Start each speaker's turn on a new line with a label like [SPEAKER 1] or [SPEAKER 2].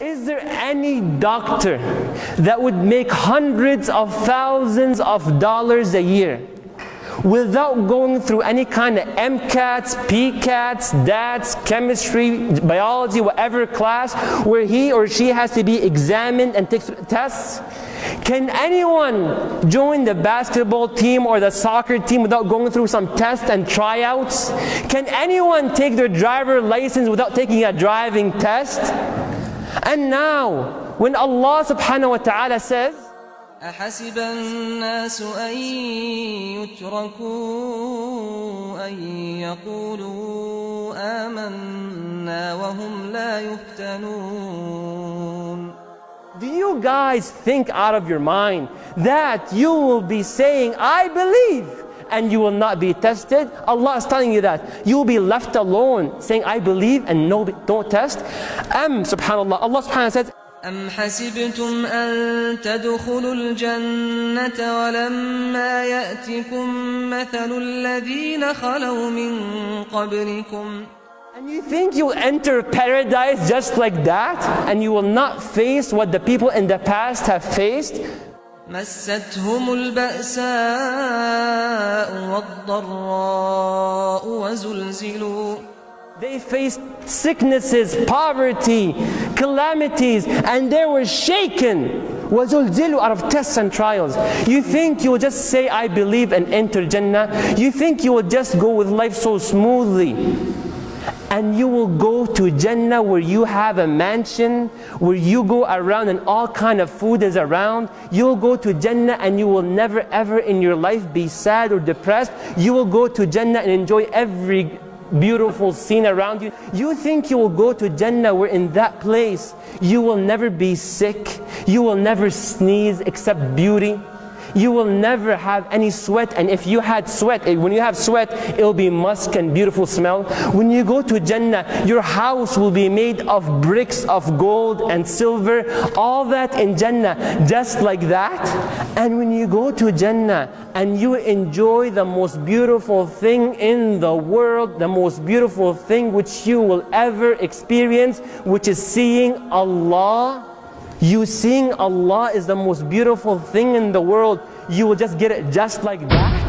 [SPEAKER 1] Is there any doctor that would make hundreds of thousands of dollars a year without going through any kind of MCATs, PCATs, DATs, chemistry, biology, whatever class where he or she has to be examined and take tests? Can anyone join the basketball team or the soccer team without going through some tests and tryouts? Can anyone take their driver license without taking a driving test? And now, when Allah subhanahu wa ta'ala says,
[SPEAKER 2] أحسب الناس أن يتركوا أن يقولوا آمنا وهم لا يفتنون
[SPEAKER 1] Do you guys think out of your mind that you will be saying, I believe, and you will not be tested? Allah is telling you that. You will be left alone saying, I believe, and no, don't test. Am, subhanAllah, Allah subhanahu says,
[SPEAKER 2] أم حسبتم أن تدخلوا الجنة ولما يأتكم مثل الذين خلوا من قبلكم
[SPEAKER 1] And you think you'll enter paradise just like that? And you will not face what the people in the past have faced?
[SPEAKER 2] مستهم البأساء والضراء وزلزلوا
[SPEAKER 1] They faced sicknesses, poverty, calamities, and they were shaken. وَزُلْزِلُوا out of tests and trials. You think you will just say, I believe and enter Jannah? You think you will just go with life so smoothly? and you will go to Jannah where you have a mansion, where you go around and all kind of food is around. You'll go to Jannah and you will never ever in your life be sad or depressed. You will go to Jannah and enjoy every beautiful scene around you. You think you will go to Jannah where in that place you will never be sick, you will never sneeze except beauty. You will never have any sweat and if you had sweat, eh, when you have sweat, it'll be musk and beautiful smell. When you go to Jannah, your house will be made of bricks of gold and silver, all that in Jannah, just like that. And when you go to Jannah and you enjoy the most beautiful thing in the world, the most beautiful thing which you will ever experience, which is seeing Allah you seeing Allah is the most beautiful thing in the world, you will just get it just like that?